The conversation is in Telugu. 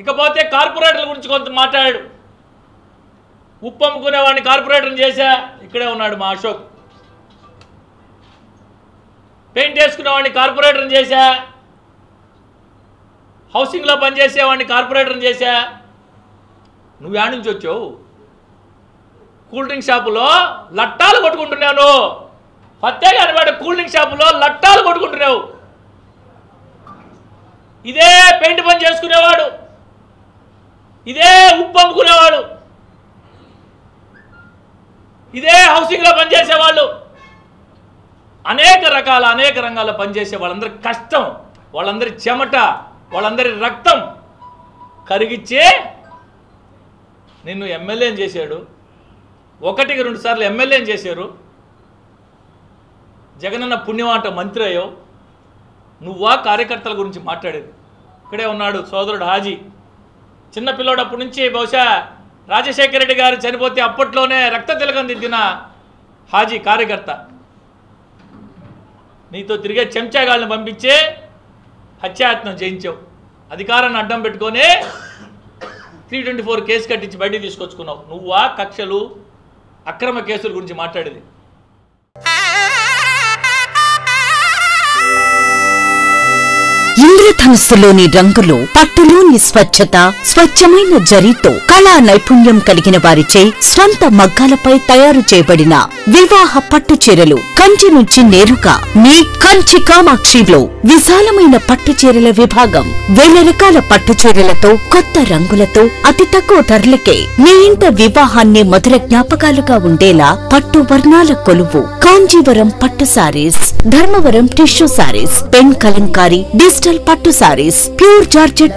ఇకపోతే కార్పొరేటర్ల గురించి కొంత మాట్లాడాడు. ఉప్పు అమ్ముకునేవాడిని కార్పొరేటర్ని చేశా ఇక్కడే ఉన్నాడు మా అశోక్. పెయింట్ వేసుకునేవాడిని కార్పొరేటర్ని చేశా హౌసింగ్లో పనిచేసేవాడిని కార్పొరేటర్ని చేశా. నువ్వు యాడ్ నుంచి వచ్చావు? కూల్ డ్రింక్ షాపులో లట్టాలు కొట్టుకుంటున్నాను ఫత్తే అనమాట కూల్ డ్రింక్ షాపులో లట్టాలు కొట్టుకుంటున్నావు. ఇదే పెయింట్ పని చేసుకునేవాడు. ఇదే ఉప్పు అమ్ముకునేవాడు ఇదే హౌసింగ్లో పనిచేసేవాళ్ళు. అనేక రకాల అనేక రంగాల్లో పనిచేసే వాళ్ళందరి కష్టం వాళ్ళందరి చెమట వాళ్ళందరి రక్తం కరిగిచ్చే నిన్ను ఎమ్మెల్యేని చేశాడు. ఒకటికి రెండు సార్లు ఎమ్మెల్యేని చేశారు. జగనన్న పుణ్యమాట మంత్రి అయ్యో నువ్వా కార్యకర్తల గురించి మాట్లాడేది. ఇక్కడే ఉన్నాడు సోదరుడు హాజీ. చిన్న పిల్లోడప్పటి నుంచి బహుశా రాజశేఖర రెడ్డి గారు చనిపోతే అప్పట్లోనే రక్త తిలకం దిద్దిన హాజీ కార్యకర్త. నీతో తిరిగే చెంచాగాళ్ళని పంపించే హత్యాయత్నం చేయించావు. అధికారాన్ని అడ్డం పెట్టుకొని త్రీ ట్వంటీ ఫోర్ కేసు కట్టించి బయటికి తీసుకొచ్చుకున్నావు. నువ్వా కక్షలు అక్రమ కేసుల గురించి మాట్లాడేది? ఇంద్రధనుస్సులోని రంగులు పట్టులోని స్వచ్ఛత స్వచ్ఛమైన జరీతో కళా నైపుణ్యం కలిగిన వారిచే స్వంత మగ్గాలపై తయారు చేయబడిన వివాహ పట్టు చీరలు. కంచి నుంచి నేరుగా మీ కంచి కామాక్షిలో విశాలమైన పట్టు చీరల విభాగం. వేల రకాల పట్టు చీరలతో కొత్త రంగులతో అతి తక్కువ ధరలకే మీ ఇంట వివాహాన్ని మధుర జ్ఞాపకాలుగా ఉండేలా పట్టు వర్ణాల కొలువు. కాంజీవరం పట్టు sarees Dharmavaram tissue sarees pen Kalamkari digital పట్టు సారీస్ ప్యూర్ జార్జెట్